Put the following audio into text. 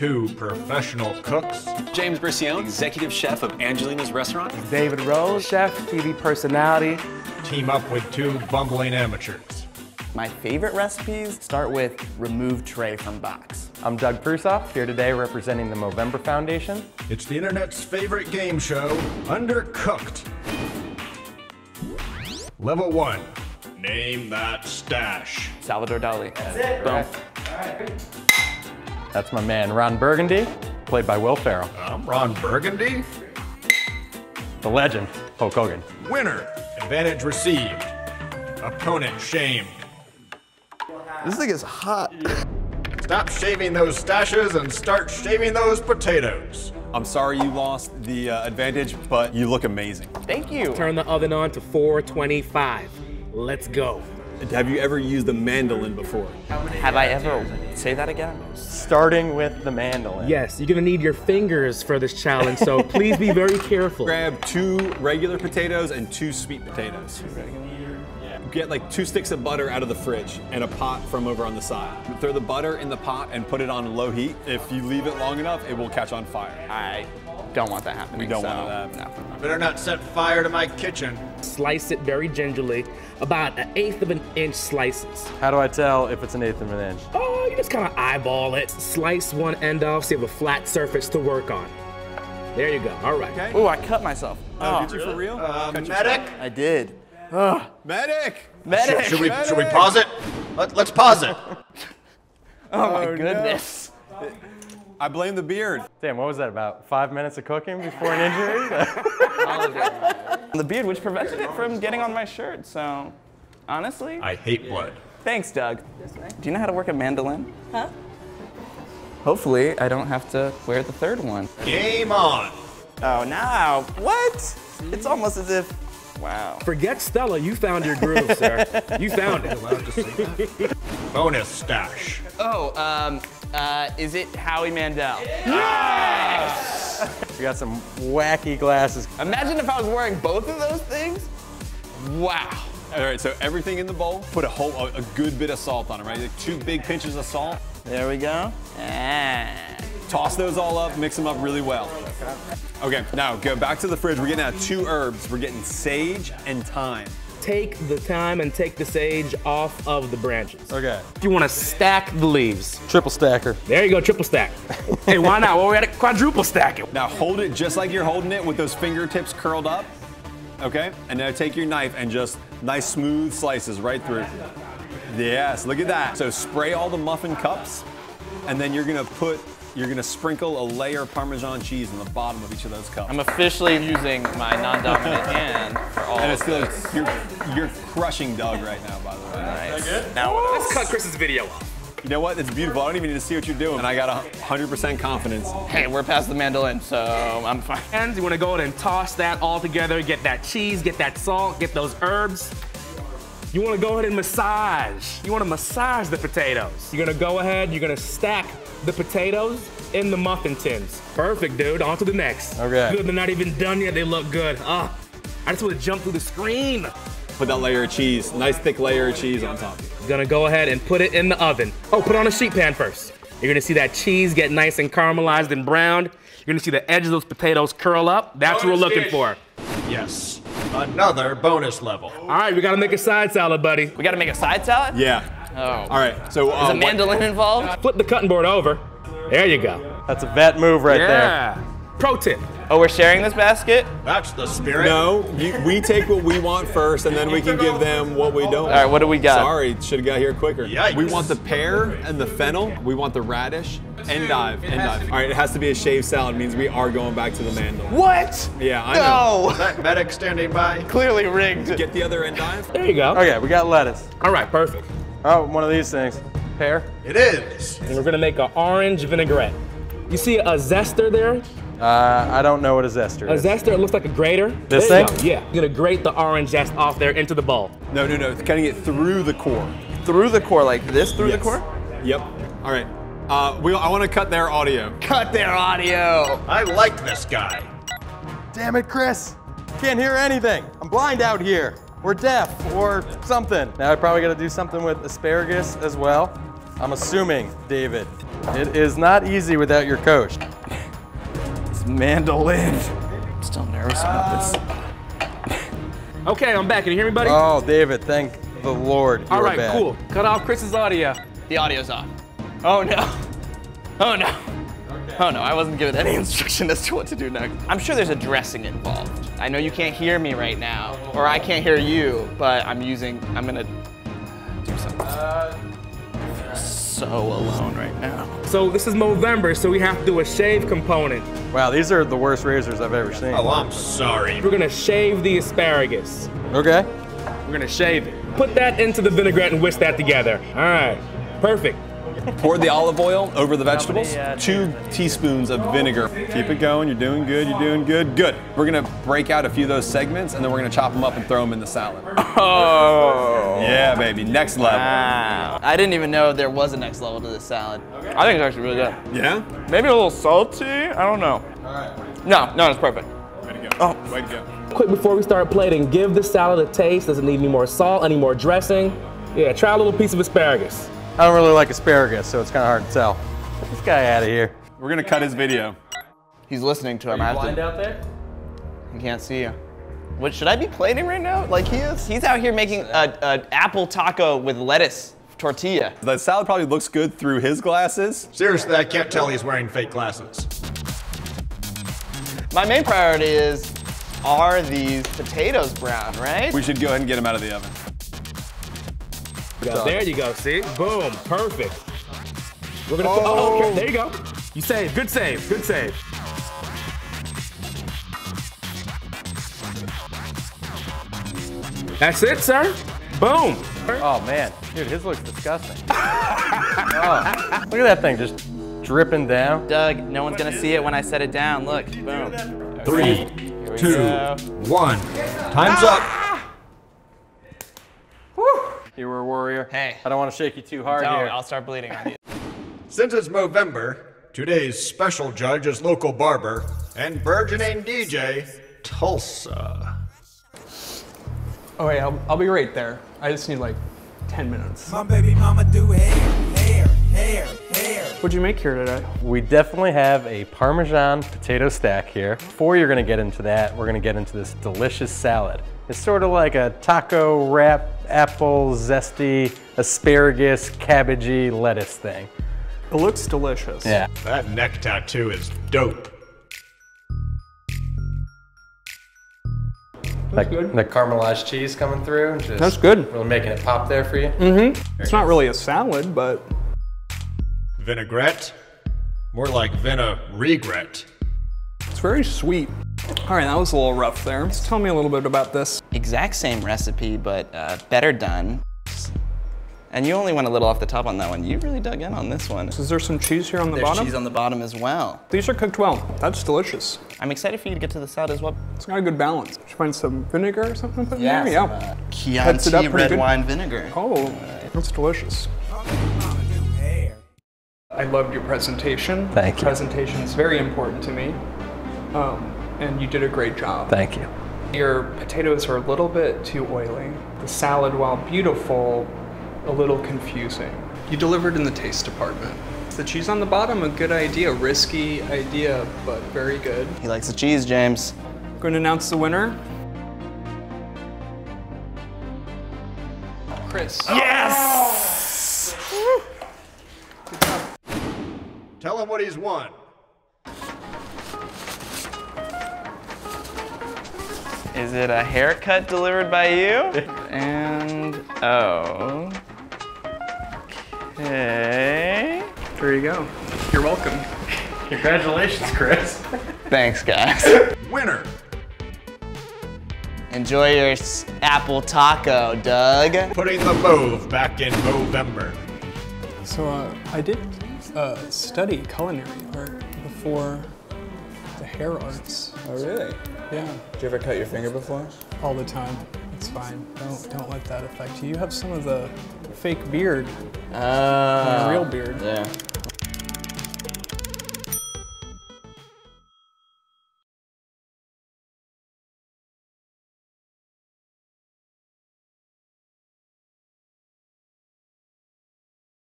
two professional cooks. James Briscione, executive chef of Angelina's Restaurant. David Rose, chef, TV personality. Team up with two bumbling amateurs. My favorite recipes start with remove tray from box. I'm Doug Prusoff, here today representing the Movember Foundation. It's the internet's favorite game show, Undercooked. Level one, name that stash. Salvador Dali. That's it. Boom. That's my man, Ron Burgundy, played by Will Ferrell. I'm Ron Burgundy. The legend, Hulk Hogan. Winner, advantage received. Opponent shamed. This thing is hot. Stop shaving those stashes and start shaving those potatoes. I'm sorry you lost the uh, advantage, but you look amazing. Thank you. Turn the oven on to 425. Let's go. Have you ever used a mandolin before? Have I ever, say that again? Starting with the mandolin. Yes, you're gonna need your fingers for this challenge, so please be very careful. Grab two regular potatoes and two sweet potatoes. Get like two sticks of butter out of the fridge and a pot from over on the side. Throw the butter in the pot and put it on low heat. If you leave it long enough, it will catch on fire. I don't want that happening. We don't so, want that. No. Better not set fire to my kitchen. Slice it very gingerly, about an eighth of an inch slices. How do I tell if it's an eighth of an inch? Oh, you just kind of eyeball it. Slice one end off so you have a flat surface to work on. There you go. All right. Okay. Ooh, I cut myself. Oh, did you for real? Uh, medic? I did. Medic! Medic. Should we, should we pause it? Let, let's pause it. Oh my goodness. I blame the beard. Damn, what was that, about five minutes of cooking before an injury? The beard, which prevented it from getting on my shirt, so honestly. I hate blood. Thanks, Doug. Do you know how to work a mandolin? Huh? Hopefully, I don't have to wear the third one. Game on. Oh, now. What? It's almost as if. Wow. Forget Stella. You found your groove, sir. You found it. Bonus stash. Oh, um, uh, is it Howie Mandel? Yes! we got some wacky glasses. Imagine if I was wearing both of those things. Wow. All right, so everything in the bowl, put a whole, a, a good bit of salt on it, right? Like two big pinches of salt. There we go. Ah. Toss those all up, mix them up really well. Okay, now go back to the fridge. We're getting out two herbs. We're getting sage and thyme. Take the thyme and take the sage off of the branches. Okay. You want to stack the leaves. Triple stacker. There you go, triple stack. hey, why not? Well, we had to quadruple stack it. Now hold it just like you're holding it with those fingertips curled up. Okay, and now take your knife and just nice smooth slices right through. Yes, look at that. So spray all the muffin cups, and then you're gonna put, you're gonna sprinkle a layer of Parmesan cheese in the bottom of each of those cups. I'm officially using my non-dominant hand for all and of it's still, this. you're, you're crushing Doug right now, by the way. Nice. Now what Let's cut Chris's video off. You know what? It's beautiful. I don't even need to see what you're doing. And I got 100% confidence. Hey, we're past the mandolin, so I'm fine. And you want to go ahead and toss that all together. Get that cheese, get that salt, get those herbs. You want to go ahead and massage. You want to massage the potatoes. You're gonna go ahead. You're gonna stack the potatoes in the muffin tins. Perfect, dude. On to the next. Okay. Good. They're not even done yet. They look good. Ah, I just want to jump through the screen. Put that layer of cheese, nice thick layer of cheese on top. Gonna go ahead and put it in the oven. Oh, put on a sheet pan first. You're gonna see that cheese get nice and caramelized and browned. You're gonna see the edge of those potatoes curl up. That's what we're looking for. Yes. Another bonus level. All right, we gotta make a side salad, buddy. We gotta make a side salad? Yeah. Oh. All right. So Is uh, a mandolin involved? Flip the cutting board over. There you go. That's a vet move right there. Yeah. Pro tip. Oh, we're sharing this basket? That's the spirit. No, you, we take what we want first, and then we can give them what we don't. All right, what do we got? Sorry, should have got here quicker. Yikes. We want the pear and the fennel. We want the radish. Endive, endive. All right, it has to be a shaved salad. Means we are going back to the mandolin. What? Yeah, I know. Is that medic standing by? Clearly rigged. Get the other endive. There you go. Okay, we got lettuce. All right, perfect. Oh, one of these things. Pear. It is. And we're gonna make an orange vinaigrette. You see a zester there? Uh, I don't know what a zester A is. zester, it looks like a grater. This There you thing? go. Yeah. You're gonna grate the orange zest off there into the bowl. No, no, no. It's cutting it through the core. Through the core, like this through Yes. the core? Yep. All right. Uh, we, I want to cut their audio. Cut their audio. I like this guy. Damn it, Chris. Can't hear anything. I'm blind out here. Or deaf, or something. Now I probably gotta do something with asparagus as well. I'm assuming, David. It is not easy without your coach. It's mandolin. I'm still nervous about this. Okay, I'm back. Can you hear me, buddy? Oh, David, thank the Lord. All you're right, back. cool. Cut off Chris's audio. The audio's off. Oh no. Oh no. Oh no, I wasn't given any instruction as to what to do next. I'm sure there's a dressing involved. I know you can't hear me right now, or I can't hear you, but I'm using, I'm gonna do something. Uh, so alone right now. So this is Movember, so we have to do a shave component. Wow, these are the worst razors I've ever seen. Oh, I'm sorry. We're gonna shave the asparagus. Okay. We're gonna shave it. Put that into the vinaigrette and whisk that together. All right, perfect. Pour the olive oil over the vegetables. many, uh, Two teaspoons of vinegar. Keep it going. You're doing good. You're doing good. Good. We're gonna break out a few of those segments, and then we're gonna chop them up and throw them in the salad. Oh. Yeah, baby. Next level. Wow. I didn't even know there was a next level to this salad. I think it's actually really good. Yeah. Maybe a little salty. I don't know. No, no, it's perfect. Way to go. Oh. Way to go. Quick before we start plating, give the salad a taste. Does it need any more salt, any more dressing? Yeah, try a little piece of asparagus. I don't really like asparagus, so it's kind of hard to tell. Get this guy out of here. We're gonna cut his video. He's listening to him. I have to. out there? He can't see you. What should I be plating right now? Like he is? He's out here making a, a apple taco with lettuce tortilla. The salad probably looks good through his glasses. Seriously, I can't tell he's wearing fake glasses. My main priority is, are these potatoes brown, right? We should go ahead and get them out of the oven. There you go, see? Boom, perfect. We're gonna put, oh, okay, there you go. You save, good save, good save. That's it, sir. Boom. Oh man, dude, his looks disgusting. oh, look at that thing just dripping down. Doug, no one's gonna see it when I set it down. Look, boom. Three, Here two, one. Time's up. You were a warrior. Hey. I don't want to shake you too hard Don't, here. I'll start bleeding on you. Since it's Movember, today's special judge is local barber and burgeoning DJ, Tulsa. Oh, wait, I'll, I'll be right there. I just need like 10 minutes. My baby mama do hair, hair, hair, hair. What'd you make here today? We definitely have a Parmesan potato stack here. Before you're gonna get into that, we're gonna get into this delicious salad. It's sort of like a taco wrap, apple, zesty, asparagus, cabbagey lettuce thing. It looks delicious. Yeah. That neck tattoo is dope. Like good. the caramelized cheese coming through. Just That's good. Really making it pop there for you. Mm-hmm. It's not really a salad, but Vinaigrette? More like vina-regret. it's very sweet. All right, that was a little rough there. Just tell me a little bit about this. Exact same recipe, but uh, better done. And you only went a little off the top on that one. You really dug in on this one. Is there some cheese here on the There's bottom? cheese on the bottom as well. These are cooked well. That's delicious. I'm excited for you to get to the salad as well. It's got a good balance. Did you find some vinegar or something to put in there? some, Yeah. uh, Heads it up Chianti pretty red good. wine vinegar. Oh, that's delicious. I loved your presentation. Thank you. Presentation is very important to me. Um, and you did a great job. Thank you. Your potatoes are a little bit too oily. The salad, while beautiful, a little confusing. You delivered in the taste department. The cheese on the bottom, a good idea. Risky idea, but very good. He likes the cheese, James. Going to announce the winner. Chris. Yes! Oh! Tell him what he's won. Is it a haircut delivered by you? and oh. Okay. There you go. You're welcome. Congratulations, Chris. Thanks, guys. Winner. Enjoy your s- apple taco, Doug. Putting the move back in November. So uh, I did uh, study culinary art before the hair arts. Oh, really? Yeah, Did you ever cut your finger before? all the time. It's fine. Don't don't let that affect you. You have some of the fake beard. Uh, real